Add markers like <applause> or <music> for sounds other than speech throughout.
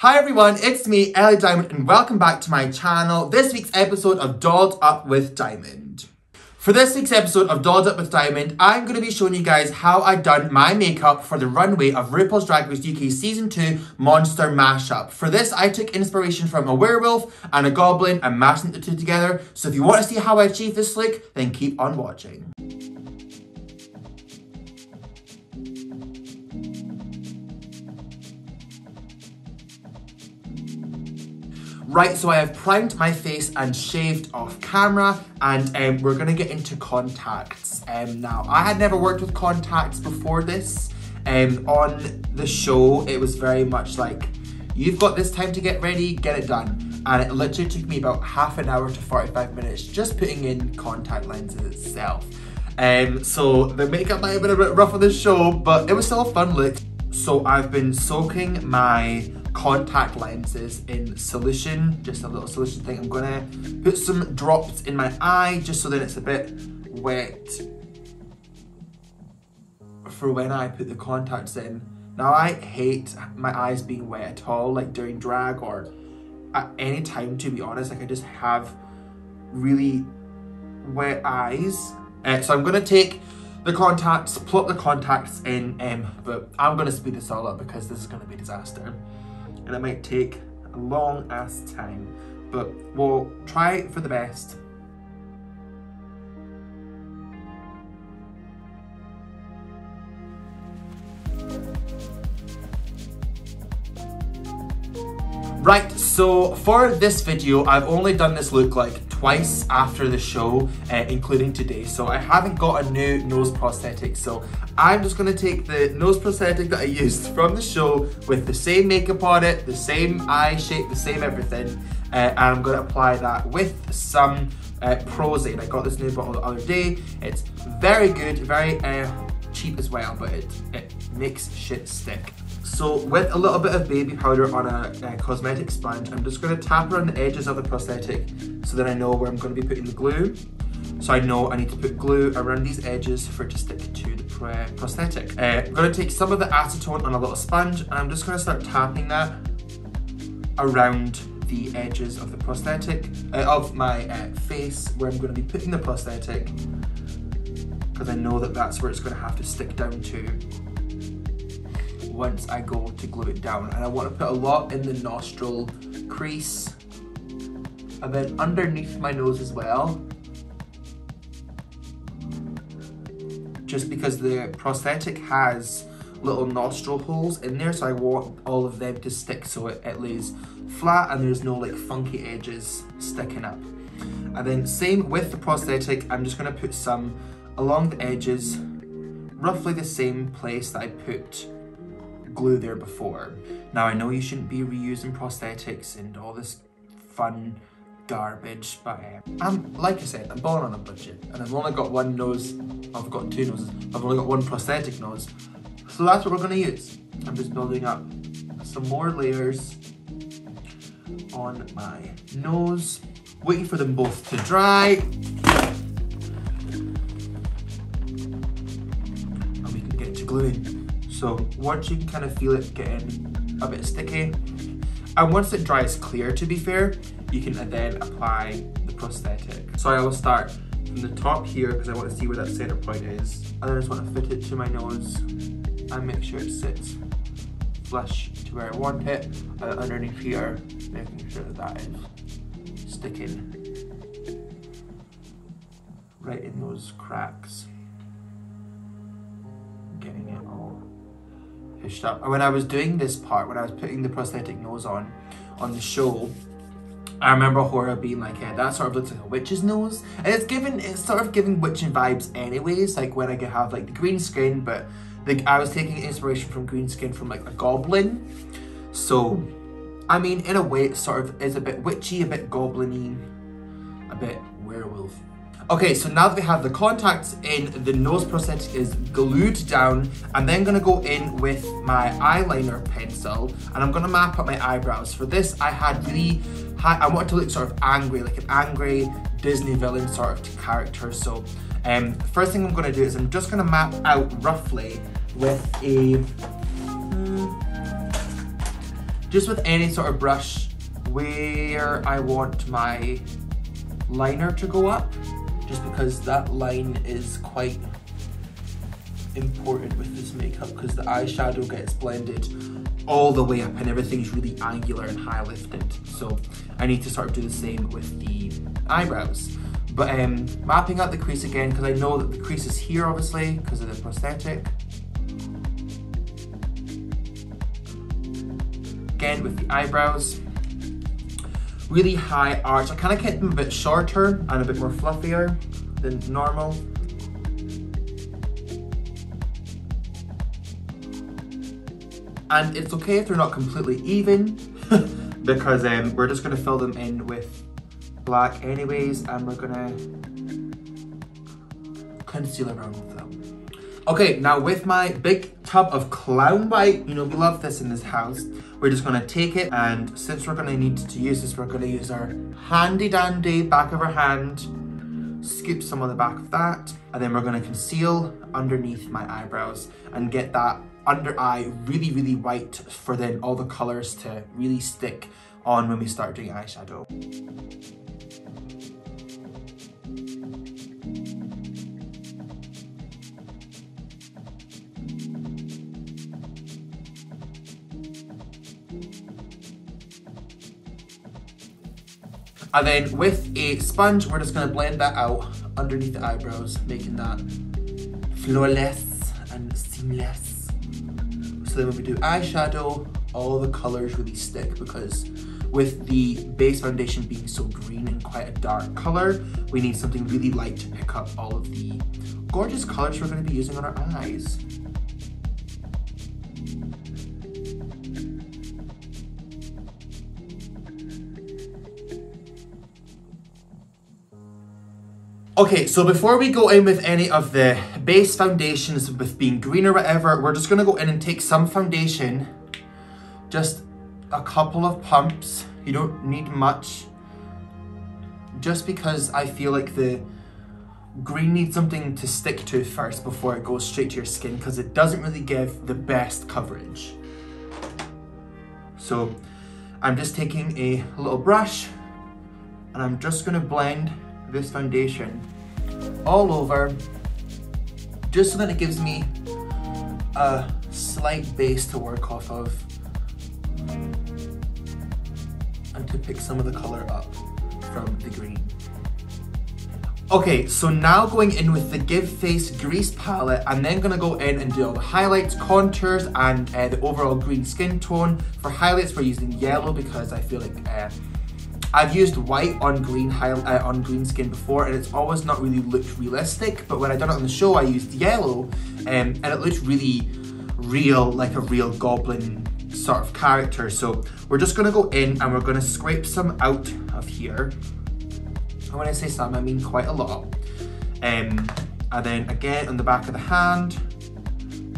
Hi everyone, it's me, Ellie Diamond, and welcome back to my channel. This week's episode of Dolled Up with Diamond. For this week's episode of Dolled Up with Diamond, I'm going to be showing you guys how I done my makeup for the runway of RuPaul's Drag Race UK Season 2 Monster Mashup. For this, I took inspiration from a werewolf and a goblin and mashed the two together. So if you want to see how I achieved this look, then keep on watching. Right, so I have primed my face and shaved off camera and um, we're gonna get into contacts. Um, now, I had never worked with contacts before this. Um, on the show, it was very much like, you've got this time to get ready, get it done. And it literally took me about half an hour to 45 minutes just putting in contact lenses itself. Um, so the makeup might have been a bit rough on the show, but it was still a fun look. So I've been soaking my contact lenses in solution, just a little solution thing. I'm gonna put some drops in my eye just so that it's a bit wet for when I put the contacts in. Now I hate my eyes being wet at all, like during drag or at any time to be honest. Like I just have really wet eyes. Uh, so I'm gonna take the contacts, plot the contacts in, um, but I'm gonna speed this all up because this is gonna be a disaster and it might take a long ass time, but we'll try for the best. Right, so for this video, I've only done this look like twice after the show, uh, including today. So I haven't got a new nose prosthetic. So I'm just gonna take the nose prosthetic that I used <laughs> from the show with the same makeup on it, the same eye shape, the same everything. Uh, and I'm gonna apply that with some uh, Pros-Aide. I got this new bottle the other day. It's very good, very uh, cheap as well, but it, it makes shit stick. So with a little bit of baby powder on a, a, cosmetic sponge, I'm just going to tap around the edges of the prosthetic so that I know where I'm going to be putting the glue. So I know I need to put glue around these edges for it to stick to the prosthetic. Uh, I'm going to take some of the acetone on a little sponge and I'm just going to start tapping that around the edges of the prosthetic, uh, of my uh, face where I'm going to be putting the prosthetic because I know that that's where it's going to have to stick down to once I go to glue it down. And I want to put a lot in the nostril crease and then underneath my nose as well. Just because the prosthetic has little nostril holes in there so I want all of them to stick so it, it lays flat and there's no like funky edges sticking up. And then same with the prosthetic, I'm just gonna put some along the edges, roughly the same place that I put glue there before. Now I know you shouldn't be reusing prosthetics and all this fun garbage, but uh, I'm like I said, I'm born on a budget and I've only got one nose, I've got two noses, I've only got one prosthetic nose. So that's what we're gonna use. I'm just building up some more layers on my nose, waiting for them both to dry. And we can get to gluing. So once you can kind of feel it getting a bit sticky, and once it dries clear to be fair, you can then apply the prosthetic. So I will start from the top here because I want to see where that center point is. And then I just want to fit it to my nose and make sure it sits flush to where I want it. Underneath here, making sure that that is sticking right in those cracks. Getting it all pushed up. When I was doing this part, when I was putting the prosthetic nose on, on the show, I remember Hora being like, yeah, that sort of looks like a witch's nose. And it's given, it's sort of giving witching vibes anyways, like when I could have like the green skin, but like I was taking inspiration from green skin from like a goblin. So, I mean, in a way, it sort of is a bit witchy, a bit goblin a bit werewolf Okay, so now that we have the contacts in, the nose prosthetic is glued down. I'm then gonna go in with my eyeliner pencil and I'm gonna map up my eyebrows. For this, I had really, high, I wanted to look sort of angry, like an angry Disney villain sort of character. So um, first thing I'm gonna do is I'm just gonna map out roughly with a, hmm, just with any sort of brush where I want my liner to go up, just because that line is quite important with this makeup because the eyeshadow gets blended all the way up and everything's really angular and high lifted. So I need to sort of do the same with the eyebrows. But um, mapping out the crease again because I know that the crease is here obviously because of the prosthetic. Again with the eyebrows. Really high arch. I kind of kept them a bit shorter and a bit more fluffier than normal. And it's okay if they're not completely even <laughs> because um, we're just gonna fill them in with black anyways and we're gonna conceal around with them. Okay, now with my big tub of Clown White, you know, we love this in this house. We're just gonna take it and since we're gonna need to use this, we're gonna use our handy dandy back of our hand, scoop some on the back of that, and then we're gonna conceal underneath my eyebrows and get that under eye really, really white for then all the colors to really stick on when we start doing eyeshadow. And then with a sponge, we're just gonna blend that out underneath the eyebrows, making that flawless and seamless. So then when we do eyeshadow, all the colors really stick because with the base foundation being so green and quite a dark color, we need something really light to pick up all of the gorgeous colors we're gonna be using on our eyes. Okay, so before we go in with any of the base foundations with being green or whatever, we're just gonna go in and take some foundation, just a couple of pumps. You don't need much, just because I feel like the green needs something to stick to first before it goes straight to your skin because it doesn't really give the best coverage. So I'm just taking a little brush and I'm just gonna blend this foundation all over just so that it gives me a slight base to work off of and to pick some of the color up from the green. Okay, so now going in with the Give Face Grease palette, I'm then gonna go in and do all the highlights, contours, and uh, the overall green skin tone. For highlights, we're using yellow because I feel like uh, I've used white on green uh, on green skin before and it's always not really looked realistic, but when I done it on the show, I used yellow um, and it looked really real, like a real goblin sort of character. So we're just gonna go in and we're gonna scrape some out of here. And when I say some, I mean quite a lot. Um, and then again on the back of the hand,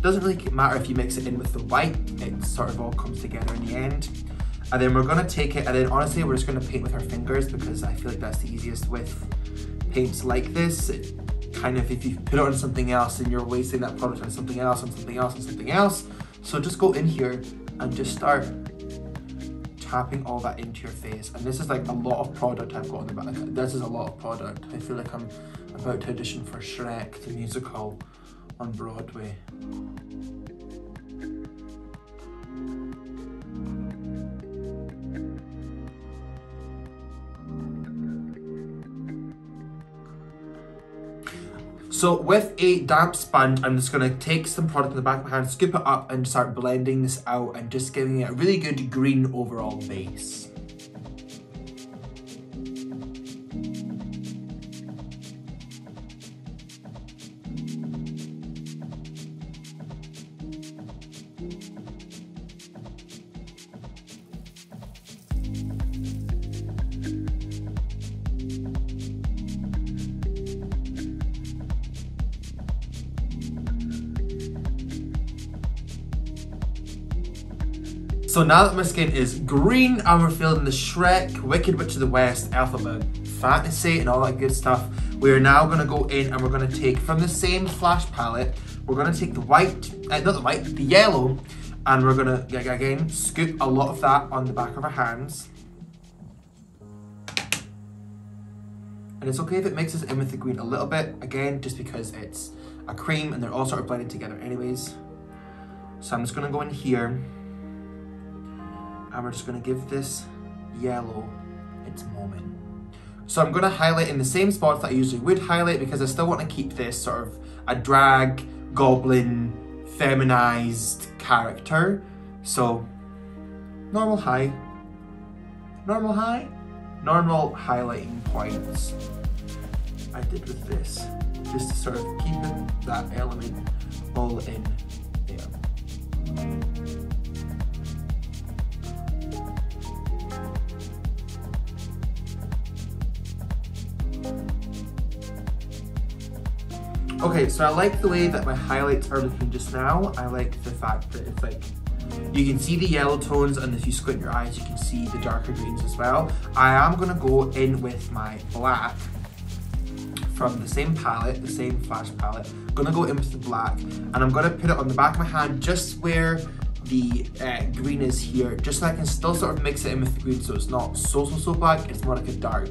doesn't really matter if you mix it in with the white, it sort of all comes together in the end. And then we're gonna take it, and then honestly, we're just gonna paint with our fingers because I feel like that's the easiest with paints like this. It kind of, if you put it on something else and you're wasting that product on something else, on something else, on something else. So just go in here and just start tapping all that into your face. And this is like a lot of product I've got on the back. This is a lot of product. I feel like I'm about to audition for Shrek, the musical on Broadway. So with a damp sponge, I'm just gonna take some product in the back of my hand, scoop it up and start blending this out and just giving it a really good green overall base. So now that my skin is green and we're feeling the Shrek, Wicked Witch of the West, Elphaba, fantasy and all that good stuff, we are now gonna go in and we're gonna take from the same flash palette, we're gonna take the white, uh, not the white, the yellow, And we're gonna, again, scoop a lot of that on the back of our hands. And it's okay if it mixes in with the green a little bit, again, just because it's a cream and they're all sort of blending together anyways. So I'm just gonna go in here and we're just gonna give this yellow its moment. So I'm gonna highlight in the same spots that I usually would highlight because I still wanna keep this sort of a drag, goblin, feminized character. So, normal high, normal high, normal highlighting points. I did with this, just to sort of keep that element all in there. Okay, so I like the way that my highlights are looking just now. I like the fact that it's like, you can see the yellow tones and if you squint your eyes, you can see the darker greens as well. I am gonna go in with my black from the same palette, the same flash palette. I'm gonna go in with the black and I'm gonna put it on the back of my hand just where the uh, green is here, just so I can still sort of mix it in with the green so it's not so, so, so black, it's more like a dark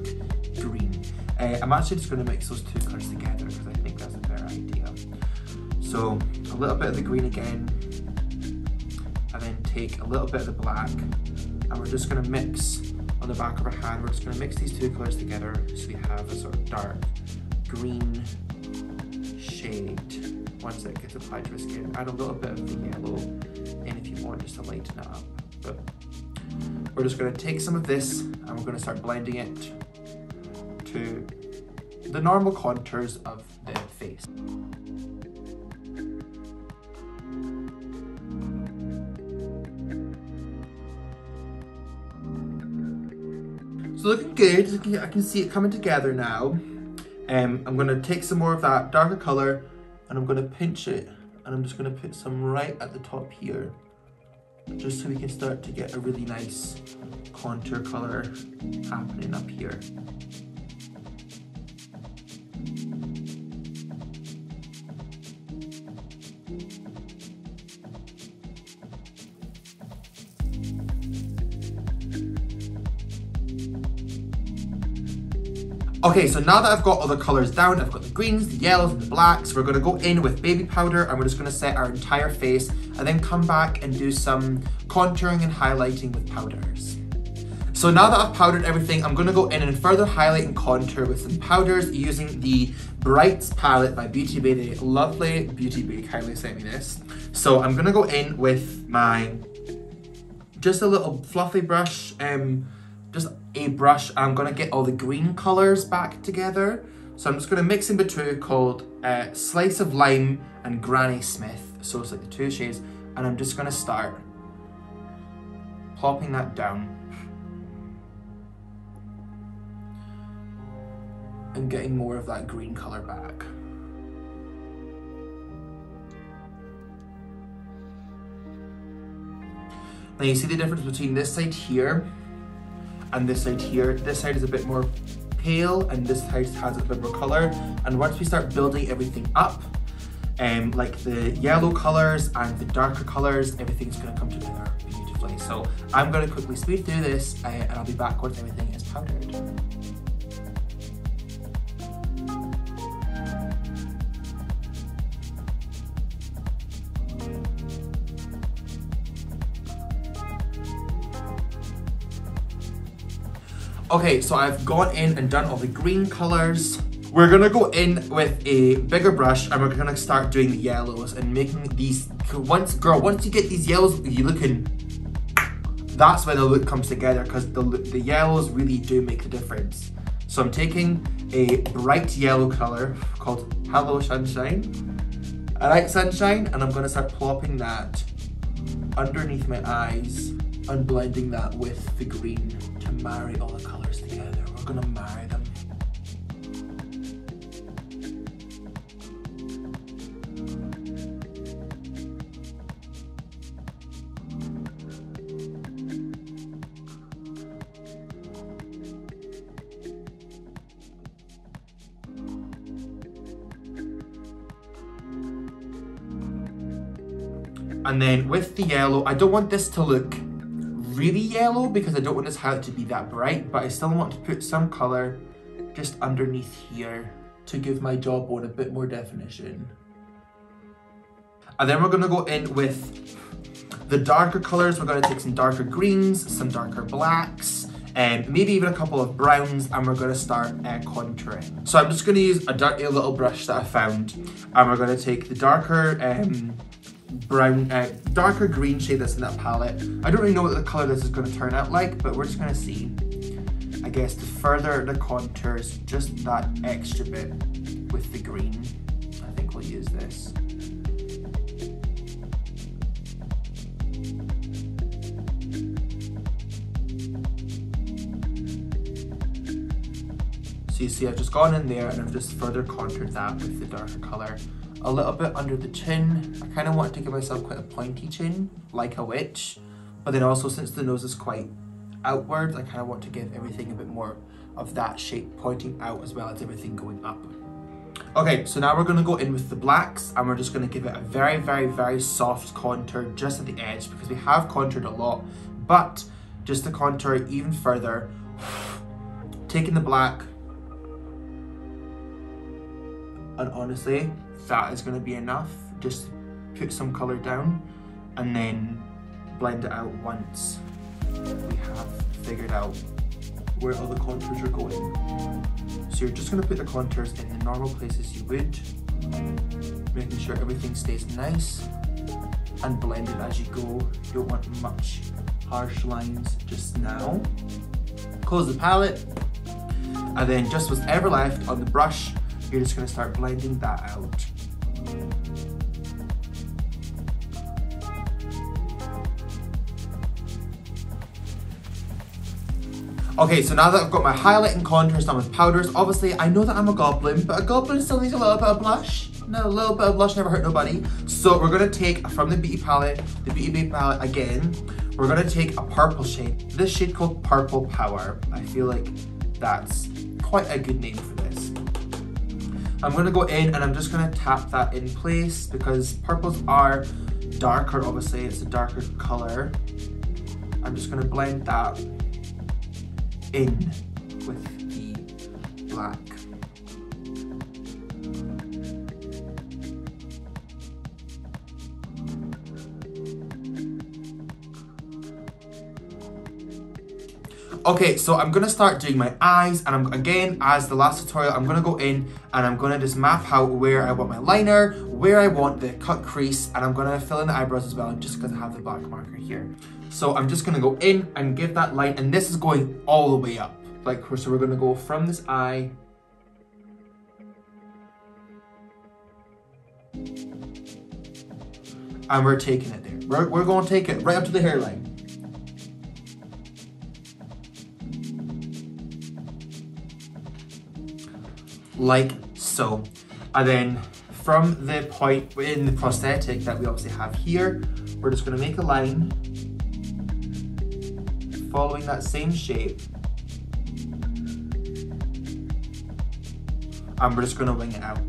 green. Uh, I'm actually just gonna mix those two colors together So a little bit of the green again, and then take a little bit of the black, and we're just gonna mix on the back of our hand, we're just gonna mix these two colors together so we have a sort of dark green shade. Once it gets applied to our skin, add a little bit of the yellow in if you want just to lighten it up. But we're just gonna take some of this and we're gonna start blending it to the normal contours of the face. Looking good, I can see it coming together now. Um, I'm gonna take some more of that darker color and I'm gonna pinch it and I'm just gonna put some right at the top here just so we can start to get a really nice contour color happening up here. Okay, so now that I've got all the colors down, I've got the greens, the yellows, and the blacks, we're gonna go in with baby powder and we're just gonna set our entire face and then come back and do some contouring and highlighting with powders. So now that I've powdered everything, I'm gonna go in and further highlight and contour with some powders using the Brights palette by Beauty Bay. Lovely Beauty Bay kindly sent me this. So I'm gonna go in with my, just a little fluffy brush, um, just a brush. I'm gonna get all the green colors back together. So I'm just gonna mix in between called uh, Slice of Lime and Granny Smith. So it's like the two shades. And I'm just gonna start plopping that down. And getting more of that green color back. Now you see the difference between this side here and this side here. This side is a bit more pale and this side has a bit more color. And once we start building everything up, um, like the yellow colors and the darker colors, everything's gonna come together beautifully. So I'm gonna quickly speed through this uh, and I'll be back once everything is powdered. Okay, so I've gone in and done all the green colors. We're gonna go in with a bigger brush and we're gonna start doing the yellows and making these, once, girl, once you get these yellows, you looking, that's when the look comes together because the, the yellows really do make the difference. So I'm taking a bright yellow color called Hello Sunshine. I like sunshine and I'm gonna start plopping that underneath my eyes and blending that with the green to marry all the colors together. We're gonna marry them. And then with the yellow, I don't want this to look really yellow because I don't want this highlight to be that bright, but I still want to put some color just underneath here to give my jawbone a bit more definition. And then we're gonna go in with the darker colors. We're gonna take some darker greens, some darker blacks, and maybe even a couple of browns and we're going to start uh, contouring. So I'm just going to use a dirty little brush that I found and we're going to take the darker um, brown, uh, darker green shade that's in that palette. I don't really know what the colour this is going to turn out like, but we're just going to see. I guess to further the contours, just that extra bit with the green. I think we'll use this. So you see I've just gone in there and I've just further contoured that with the darker colour. A little bit under the chin. I kind of want to give myself quite a pointy chin, like a witch. But then also since the nose is quite outward, I kind of want to give everything a bit more of that shape pointing out as well as everything going up. Okay, so now we're gonna go in with the blacks and we're just gonna give it a very, very, very soft contour just at the edge because we have contoured a lot, but just to contour even further, <sighs> taking the black, and honestly that is going to be enough. Just put some color down and then blend it out once we have figured out where all the contours are going. So you're just going to put the contours in the normal places you would making sure everything stays nice and blended as you go. You don't want much harsh lines just now. Close the palette. And then just what's ever left on the brush you're just gonna start blending that out. Okay, so now that I've got my highlight and contours done with powders, obviously I know that I'm a goblin, but a goblin still needs a little bit of blush. No, a little bit of blush never hurt nobody. So we're gonna take from the Beauty palette, the Beauty Bay palette again, we're gonna take a purple shade. This shade called Purple Power. I feel like that's quite a good name I'm gonna go in and I'm just gonna tap that in place because purples are darker, obviously, it's a darker color. I'm just gonna blend that in with the black. Okay, so I'm gonna start doing my eyes and I'm again, as the last tutorial, I'm gonna go in and I'm gonna just map out where I want my liner, where I want the cut crease, and I'm gonna fill in the eyebrows as well just because I have the black marker here. So I'm just gonna go in and give that line, and this is going all the way up. Like, so we're gonna go from this eye and we're taking it there. We're, we're going to take it right up to the hairline. Like so. And then from the point in the prosthetic that we obviously have here, we're just gonna make a line following that same shape. And we're just gonna wing it out.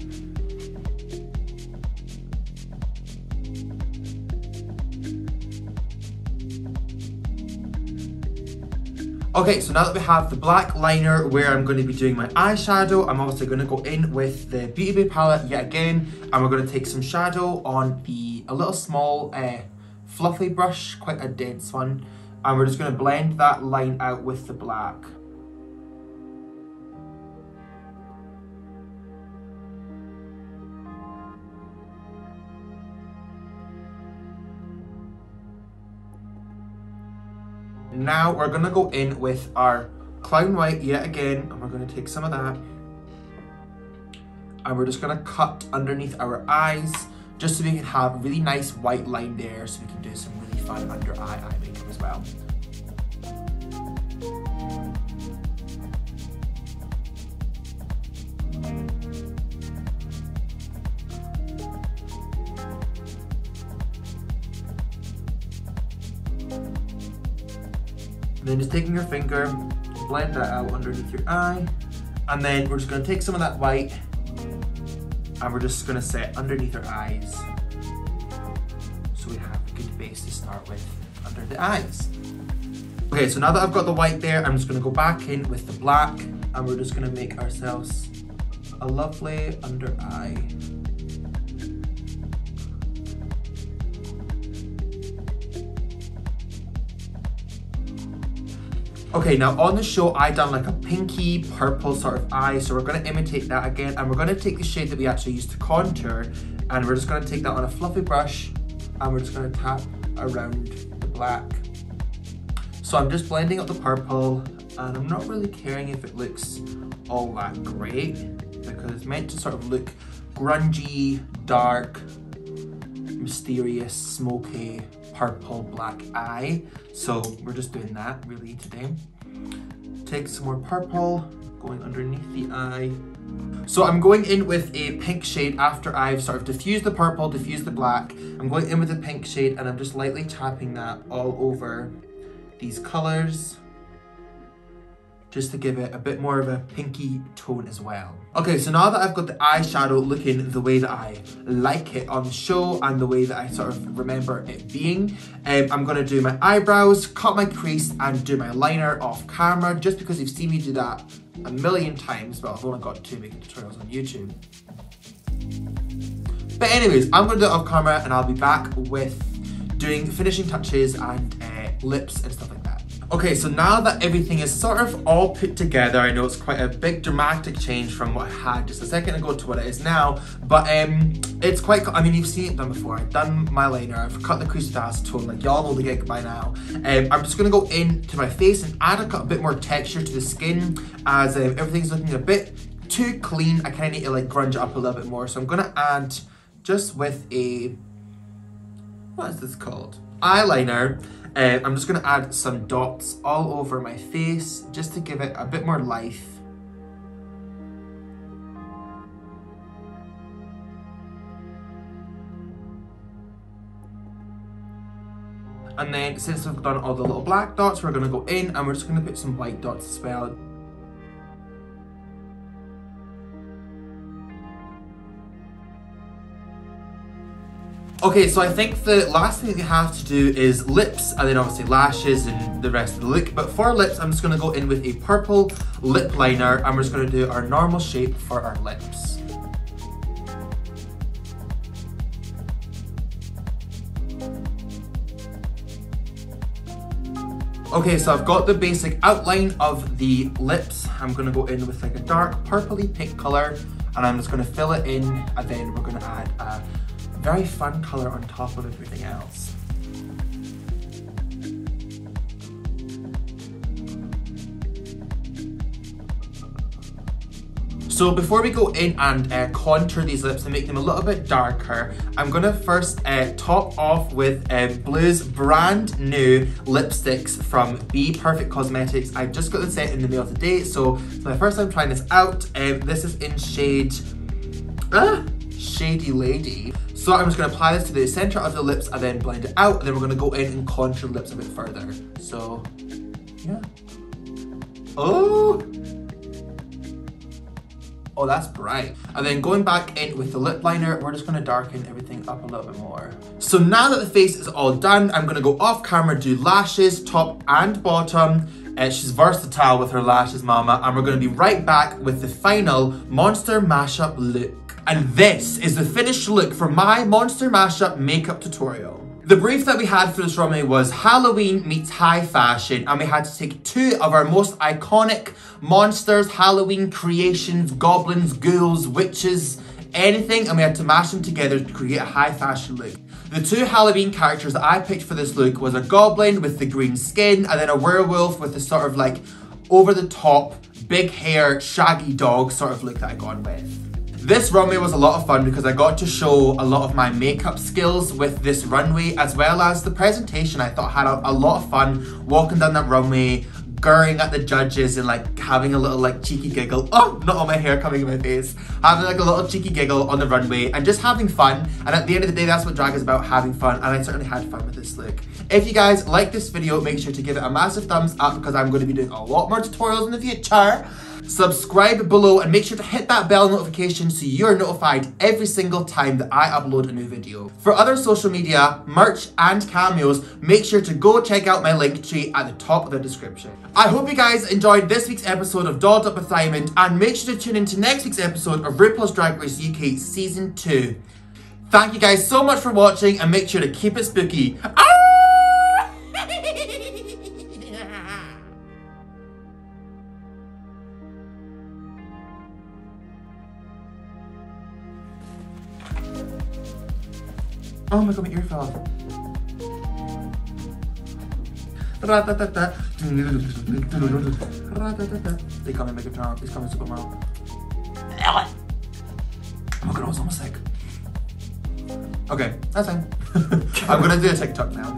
Okay, so now that we have the black liner where I'm going to be doing my eyeshadow, I'm obviously going to go in with the Beauty Bay palette yet again, and we're going to take some shadow on the a little small uh, fluffy brush, quite a dense one, and we're just going to blend that line out with the black. Now we're gonna go in with our clown white yet again, and we're gonna take some of that. And we're just gonna cut underneath our eyes, just so we can have a really nice white line there, so we can do some really fun under eye eye makeup as well. And then just taking your finger, blend that out underneath your eye. And then we're just gonna take some of that white and we're just gonna set underneath our eyes. So we have a good base to start with under the eyes. Okay, so now that I've got the white there, I'm just gonna go back in with the black and we're just gonna make ourselves a lovely under eye. Okay, now on the show, I done like a pinky purple sort of eye, so we're gonna imitate that again, and we're gonna take the shade that we actually used to contour, and we're just gonna take that on a fluffy brush, and we're just gonna tap around the black. So I'm just blending up the purple, and I'm not really caring if it looks all that great, because it's meant to sort of look grungy, dark, mysterious, smoky, purple black eye. So we're just doing that really today. Take some more purple, going underneath the eye. So I'm going in with a pink shade after I've sort of diffused the purple, diffused the black. I'm going in with a pink shade and I'm just lightly tapping that all over these colors just to give it a bit more of a pinky tone as well. Okay, so now that I've got the eyeshadow looking the way that I like it on the show and the way that I sort of remember it being, um, I'm gonna do my eyebrows, cut my crease and do my liner off camera just because you've seen me do that a million times, but I've only got two makeup tutorials on YouTube. But anyways, I'm gonna do it off camera and I'll be back with doing finishing touches and uh, lips and stuff like that. Okay, so now that everything is sort of all put together, I know it's quite a big dramatic change from what I had just a second ago to what it is now, but um, it's quite, I mean, you've seen it done before. I've done my liner, I've cut the crease with acetone, like y'all know the gig by now. Um, I'm just gonna go into my face and add a, a bit more texture to the skin as um, everything's looking a bit too clean. I kind of need to like grunge it up a little bit more. So I'm gonna add just with a, what is this called? Eyeliner. Uh, I'm just gonna add some dots all over my face just to give it a bit more life. And then since we've done all the little black dots, we're gonna go in and we're just gonna put some white dots as well. Okay, so I think the last thing you have to do is lips, and then obviously lashes and the rest of the look. But for lips, I'm just gonna go in with a purple lip liner, and we're just gonna do our normal shape for our lips. Okay, so I've got the basic outline of the lips. I'm gonna go in with like a dark purpley pink color, and I'm just gonna fill it in, and then we're gonna add a very fun color on top of everything else. So before we go in and uh, contour these lips and make them a little bit darker, I'm gonna first uh, top off with uh, Blu's brand new lipsticks from Be Perfect Cosmetics. I just got the set in the mail today, so it's my first time trying this out. Um, this is in shade, ah, Shady Lady. So I'm just gonna apply this to the center of the lips and then blend it out. And then we're gonna go in and contour the lips a bit further. So, yeah. Oh! Oh, that's bright. And then going back in with the lip liner, we're just gonna darken everything up a little bit more. So now that the face is all done, I'm gonna go off camera, do lashes, top and bottom. Uh, she's versatile with her lashes, mama. And we're gonna be right back with the final Monster Mashup look. And this is the finished look for my Monster Mashup makeup tutorial. The brief that we had for this runway was Halloween meets high fashion and we had to take two of our most iconic monsters, Halloween creations, goblins, ghouls, witches, anything and we had to mash them together to create a high fashion look. The two Halloween characters that I picked for this look was a goblin with the green skin and then a werewolf with the sort of like over the top, big hair, shaggy dog sort of look that I gone with. This runway was a lot of fun because I got to show a lot of my makeup skills with this runway as well as the presentation I thought had a, a lot of fun walking down that runway gurring at the judges and like having a little like cheeky giggle. Oh, not all my hair coming in my face. Having like a little cheeky giggle on the runway and just having fun. And at the end of the day, that's what drag is about, having fun. And I certainly had fun with this look. If you guys like this video, make sure to give it a massive thumbs up because I'm going to be doing a lot more tutorials in the future subscribe below and make sure to hit that bell notification so you're notified every single time that I upload a new video. For other social media, merch and cameos, make sure to go check out my link tree at the top of the description. I hope you guys enjoyed this week's episode of Dolled Up with Diamond and make sure to tune in to next week's episode of RuPaul's Drag Race UK Season 2. Thank you guys so much for watching and make sure to keep it spooky. Oh my god, my ear fell off. They call me Megatron. They call me Superman. Oh my god, I was almost sick. Okay, that's fine. <laughs> I'm gonna do a TikTok now.